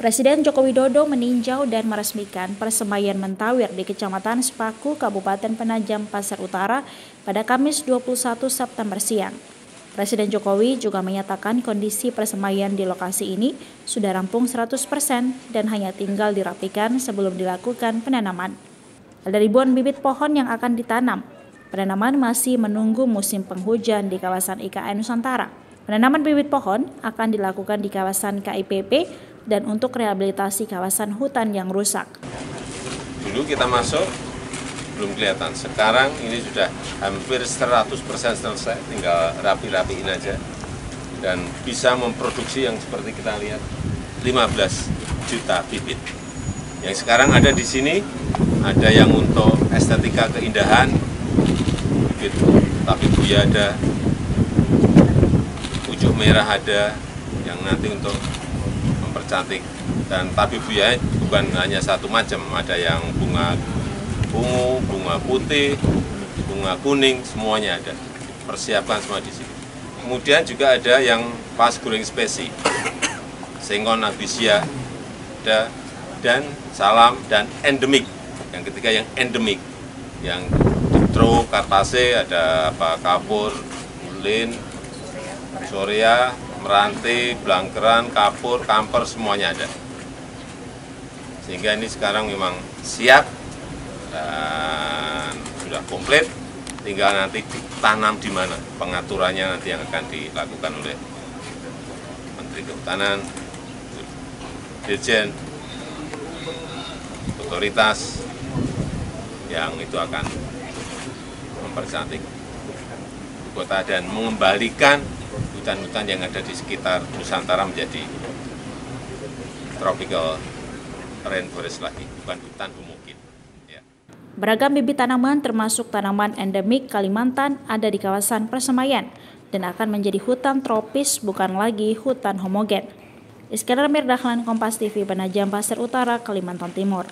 Presiden Joko Widodo meninjau dan meresmikan persemaian Mentawir di Kecamatan Sepaku, Kabupaten Penajam, Pasar Utara pada Kamis 21 September siang. Presiden Jokowi juga menyatakan kondisi persemaian di lokasi ini sudah rampung 100% dan hanya tinggal dirapikan sebelum dilakukan penanaman. Ada ribuan bibit pohon yang akan ditanam. Penanaman masih menunggu musim penghujan di kawasan IKN Nusantara. Penanaman bibit pohon akan dilakukan di kawasan KIPP dan untuk rehabilitasi kawasan hutan yang rusak. Dulu kita masuk belum kelihatan. Sekarang ini sudah hampir 100% selesai, tinggal rapi-rapiin aja. Dan bisa memproduksi yang seperti kita lihat, 15 juta bibit. Yang sekarang ada di sini, ada yang untuk estetika keindahan, bibit tapi buaya ada, pucuk merah ada, yang nanti untuk mempercantik. Dan tabi buaya bukan hanya satu macam, ada yang bunga ungu, bunga putih, bunga kuning, semuanya ada. Persiapkan semua di sini. Kemudian juga ada yang pas growing spesi, sengon abisia, ada, dan salam, dan endemik. Yang ketiga yang endemik, yang tro, kartase, ada apa kapur, ulin, soria, meranti, blangkeran, kapur, kamper, semuanya ada. Sehingga ini sekarang memang siap dan sudah komplit, tinggal nanti ditanam di mana, pengaturannya nanti yang akan dilakukan oleh Menteri Kehutanan, Dirjen, otoritas yang itu akan mempercantik kota dan mengembalikan hutan-hutan yang ada di sekitar Nusantara menjadi tropical rainforest lagi, bukan hutan pemukin. Ya. Beragam bibit tanaman termasuk tanaman endemik Kalimantan ada di kawasan persemaian dan akan menjadi hutan tropis bukan lagi hutan homogen. Iskandar Mirdahlan Kompas TV Penajam Pasir Utara, Kalimantan Timur.